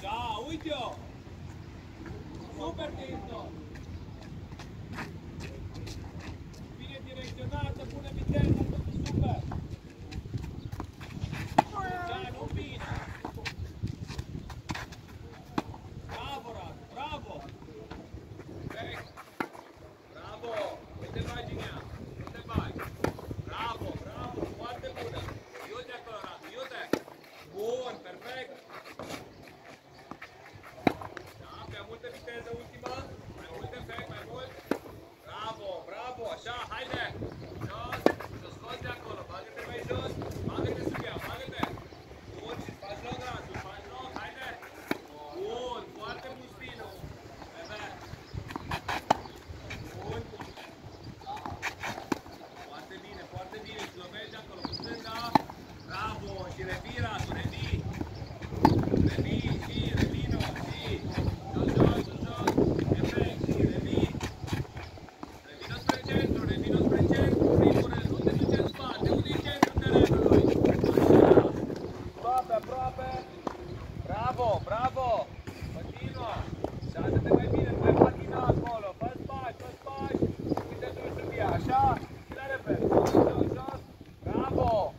Ciao, uite-o! Devaginha. Și la repede. Jos, jos, jos. Bravo.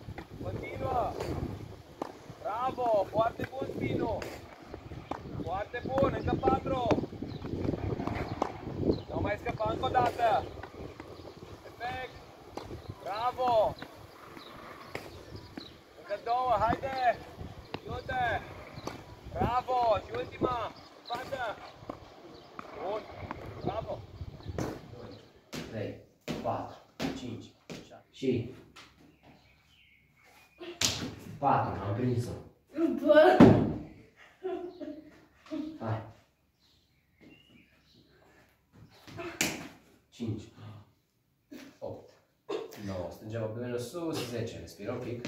Continuă. Bravo, foarte bun spinul. Foarte bun, încă patru. Nu mai scăpa încă o dată. Perfect. Bravo. Încă două, haide. Du-te. Bravo. Și ultima. Față. Bun. Bravo. 3, 4, 5, 6 și 4, am prins-o. Bă, Hai. 5, 8, 9, strângem abdomenul sus, 10, respirăm un pic.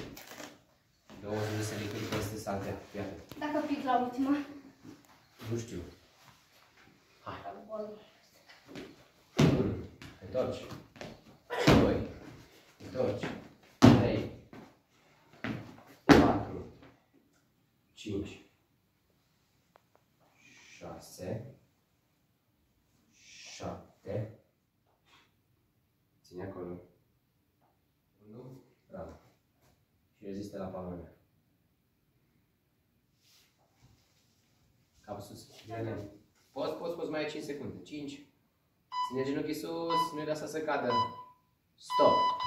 20 de selecturi peste saltea. Iată, dacă pic la ultima. nu știu. Hai. Bun. 1, întorci. 2, întorci. 3, 4, 5, 6, 7, ține acolo. 1, bravo. Și rezistă la palma mea. Capul sus. Bine. Poți, poți, poți, mai ai 5 secunde. 5, Ține genunchii sus, nu-i lăsa să cadă. Stop.